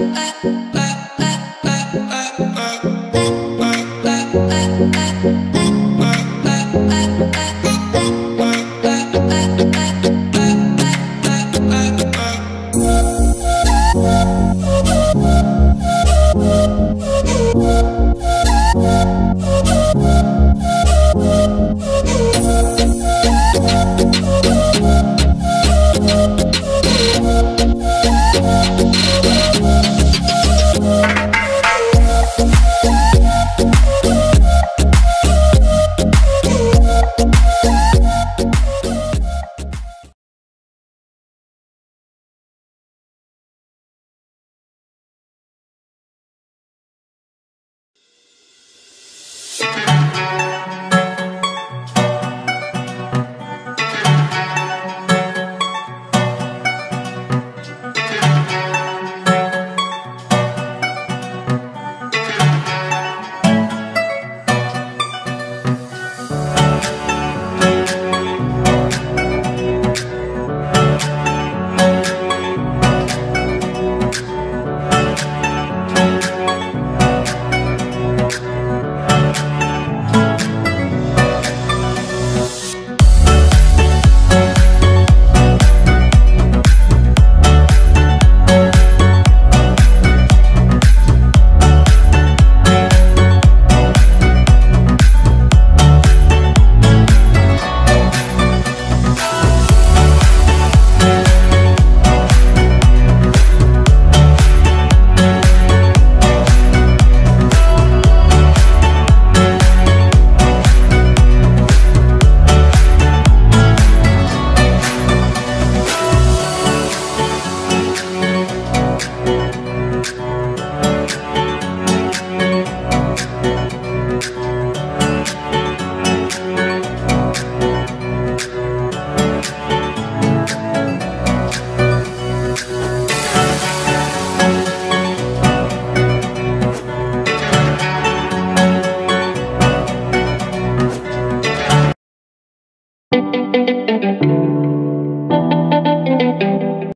uh, uh.